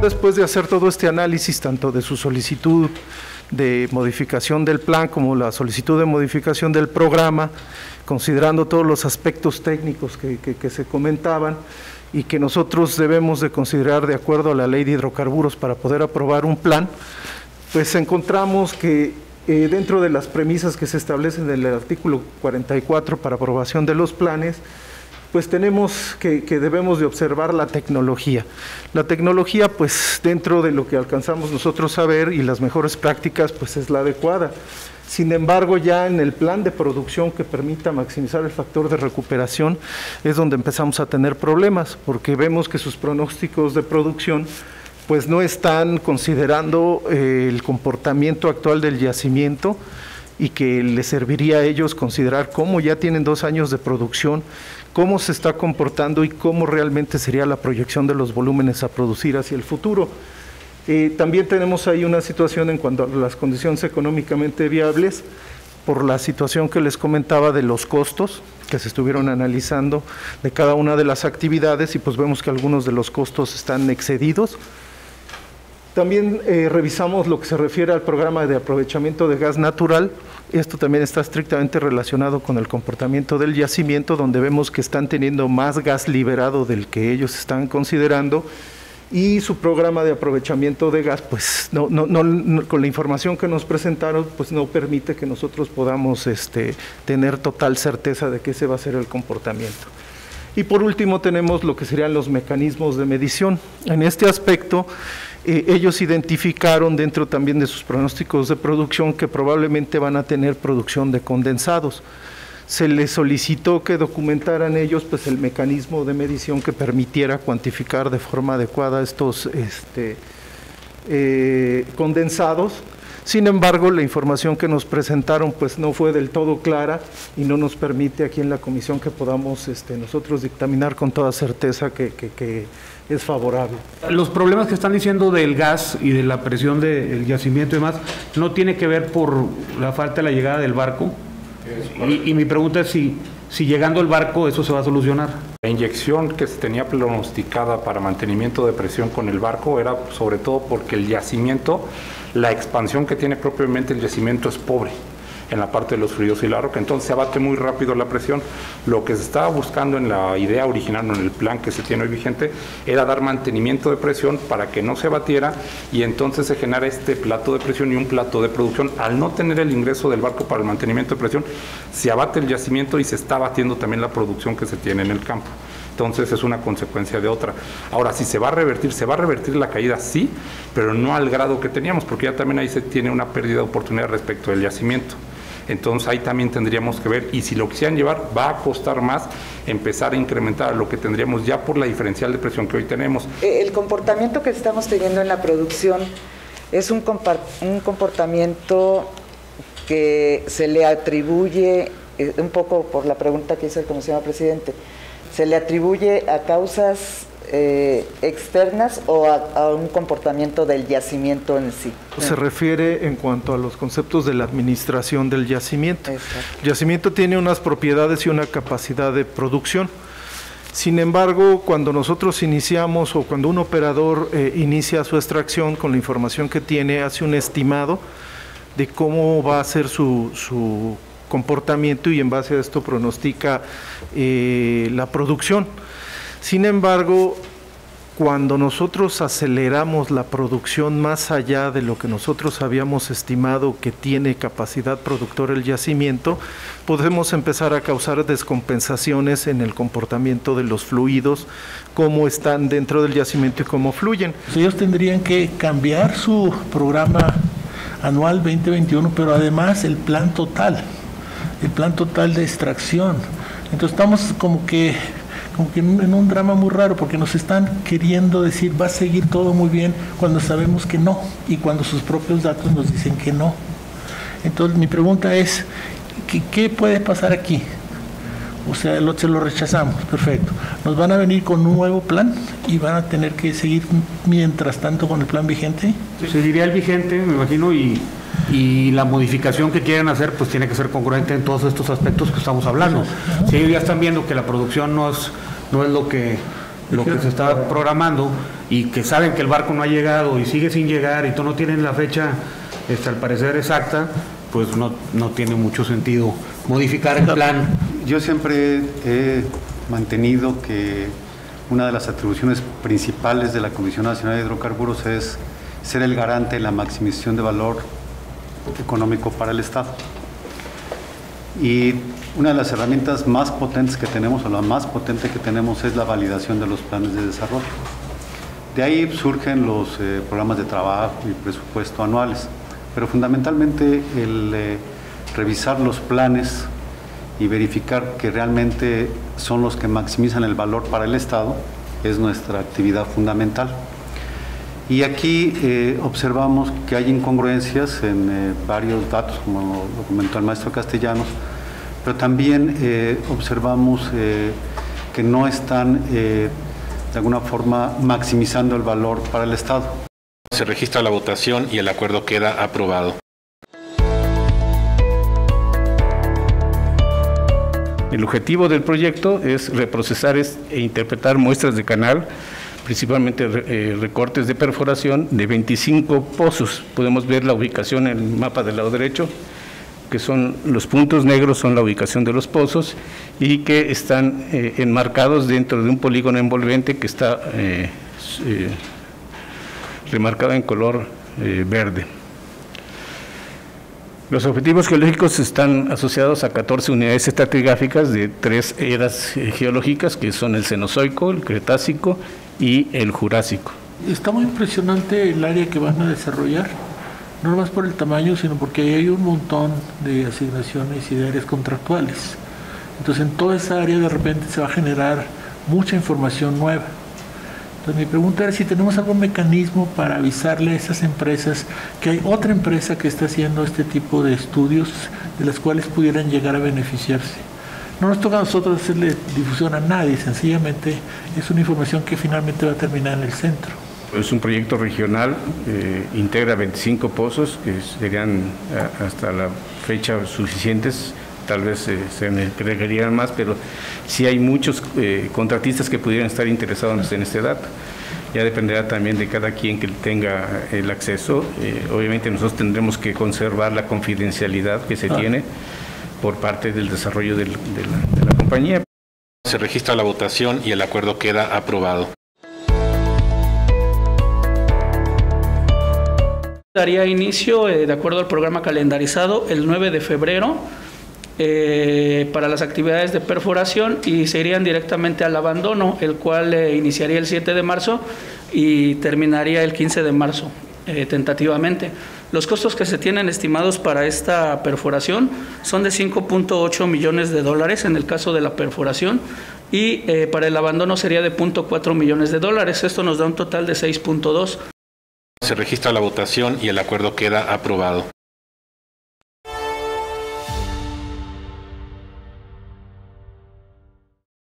Después de hacer todo este análisis, tanto de su solicitud de modificación del plan como la solicitud de modificación del programa, considerando todos los aspectos técnicos que, se comentaban y que nosotros debemos de considerar de acuerdo a la ley de hidrocarburos para poder aprobar un plan, pues encontramos que eh, dentro de las premisas que se establecen en el artículo 44 para aprobación de los planes, pues tenemos que, debemos de observar la tecnología. La tecnología, pues dentro de lo que alcanzamos nosotros a ver y las mejores prácticas, pues es la adecuada. Sin embargo, ya en el plan de producción que permita maximizar el factor de recuperación es donde empezamos a tener problemas, porque vemos que sus pronósticos de producción pues no están considerando eh, el comportamiento actual del yacimiento, y que les serviría a ellos considerar cómo ya tienen dos años de producción, cómo se está comportando y cómo realmente sería la proyección de los volúmenes a producir hacia el futuro. Eh, también tenemos ahí una situación en cuanto a las condiciones económicamente viables, por la situación que les comentaba de los costos que se estuvieron analizando de cada una de las actividades y pues vemos que algunos de los costos están excedidos también eh, revisamos lo que se refiere al programa de aprovechamiento de gas natural. Esto también está estrictamente relacionado con el comportamiento del yacimiento, donde vemos que están teniendo más gas liberado del que ellos están considerando. Y su programa de aprovechamiento de gas, pues no, con la información que nos presentaron, pues no permite que nosotros podamos este, tener total certeza de que ese va a ser el comportamiento. Y por último tenemos lo que serían los mecanismos de medición. En este aspecto, eh, ellos identificaron dentro también de sus pronósticos de producción que probablemente van a tener producción de condensados. Se les solicitó que documentaran ellos pues, el mecanismo de medición que permitiera cuantificar de forma adecuada estos este, eh, condensados. Sin embargo, la información que nos presentaron pues no fue del todo clara y no nos permite aquí en la comisión que podamos este, nosotros dictaminar con toda certeza que es favorable. Los problemas que están diciendo del gas y de la presión del yacimiento y demás, ¿no tiene que ver por la falta de la llegada del barco? Y, mi pregunta es si, si llegando el barco eso se va a solucionar. La inyección que se tenía pronosticada para mantenimiento de presión con el barco era sobre todo porque el yacimiento, la expansión que tiene propiamente el yacimiento es pobre en la parte de los fluidos y la roca. Entonces se abate muy rápido la presión. Lo que se estaba buscando en la idea original, en el plan que se tiene hoy vigente, era dar mantenimiento de presión para que no se batiera y entonces se genera este plato de presión y un plato de producción. Al no tener el ingreso del barco para el mantenimiento de presión, se abate el yacimiento y se está batiendo también la producción que se tiene en el campo entonces es una consecuencia de otra. Ahora, si se va a revertir, se va a revertir la caída, sí, pero no al grado que teníamos, porque ya también ahí se tiene una pérdida de oportunidad respecto del yacimiento. Entonces ahí también tendríamos que ver, y si lo quisieran llevar, va a costar más empezar a incrementar lo que tendríamos ya por la diferencial de presión que hoy tenemos. Eh, el comportamiento que estamos teniendo en la producción es un, comportamiento que se le atribuye, eh, un poco por la pregunta que hizo el comisionado presidente, se le atribuye a causas eh, externas o a, un comportamiento del yacimiento en sí. Se refiere en cuanto a los conceptos de la administración del yacimiento. El yacimiento tiene unas propiedades y una capacidad de producción. Sin embargo, cuando nosotros iniciamos o cuando un operador eh, inicia su extracción con la información que tiene, hace un estimado de cómo va a ser su, comportamiento y en base a esto pronostica eh, la producción. Sin embargo, cuando nosotros aceleramos la producción más allá de lo que nosotros habíamos estimado que tiene capacidad productora el yacimiento, podemos empezar a causar descompensaciones en el comportamiento de los fluidos, cómo están dentro del yacimiento y cómo fluyen. Ellos tendrían que cambiar su programa anual 2021, pero además el plan total, el plan total de extracción. Entonces estamos como que como que en un drama muy raro, porque nos están queriendo decir va a seguir todo muy bien cuando sabemos que no, y cuando sus propios datos nos dicen que no. Entonces mi pregunta es, ¿qué, puede pasar aquí? O sea, lo, se lo rechazamos, perfecto. Nos van a venir con un nuevo plan y van a tener que seguir mientras tanto con el plan vigente. Seguiría el vigente, me imagino, y, y la modificación que quieren hacer pues tiene que ser congruente en todos estos aspectos que estamos hablando. Si ellos ya están viendo que la producción no es no es lo que lo que se está programando y que saben que el barco no ha llegado y sigue sin llegar y tú no tienen la fecha, este, al parecer exacta, pues no, no tiene mucho sentido modificar el plan. Yo siempre he mantenido que una de las atribuciones principales de la Comisión Nacional de Hidrocarburos es ser el garante de la maximización de valor económico para el Estado. Y una de las herramientas más potentes que tenemos, o la más potente que tenemos, es la validación de los planes de desarrollo. De ahí surgen los eh, programas de trabajo y presupuesto anuales, pero fundamentalmente el eh, revisar los planes y verificar que realmente son los que maximizan el valor para el Estado es nuestra actividad fundamental. Y aquí eh, observamos que hay incongruencias en varios datos, como lo comentó el maestro Castellanos, pero también eh, observamos eh, que no están eh, de alguna forma maximizando el valor para el Estado. Se registra la votación y el acuerdo queda aprobado. El objetivo del proyecto es reprocesar e interpretar muestras de canal, principalmente recortes de perforación de 25 pozos. Podemos ver la ubicación en el mapa del lado derecho que son los puntos negros son la ubicación de los pozos y que están eh, enmarcados dentro de un polígono envolvente que está eh, eh, remarcado en color verde. Los objetivos geológicos están asociados a 14 unidades estratigráficas de tres eras geológicas, que son el Cenozoico, el Cretácico y el Jurásico. Está muy impresionante el área que van a desarrollar no más por el tamaño, sino porque hay un montón de asignaciones y de áreas contractuales. Entonces en toda esa área de repente se va a generar mucha información nueva. Entonces mi pregunta era si tenemos algún mecanismo para avisarle a esas empresas que hay otra empresa que está haciendo este tipo de estudios de las cuales pudieran llegar a beneficiarse. No nos toca a nosotros hacerle difusión a nadie, sencillamente es una información que finalmente va a terminar en el centro. Es un proyecto regional, eh, integra 25 pozos que serían eh, hasta la fecha suficientes, tal vez eh, se requerían más, pero sí hay muchos contratistas que pudieran estar interesados en este dato. Ya dependerá también de cada quien que tenga el acceso. obviamente nosotros tendremos que conservar la confidencialidad que se ah. tiene por parte del desarrollo de la compañía. Se registra la votación y el acuerdo queda aprobado. Daría inicio, eh, de acuerdo al programa calendarizado, el 9 de febrero eh, para las actividades de perforación y se irían directamente al abandono, el cual eh, iniciaría el 7 de marzo y terminaría el 15 de marzo, tentativamente. Los costos que se tienen estimados para esta perforación son de 5.8 millones de dólares en el caso de la perforación y para el abandono sería de 0.4 millones de dólares. Esto nos da un total de 6.2. Se registra la votación y el acuerdo queda aprobado.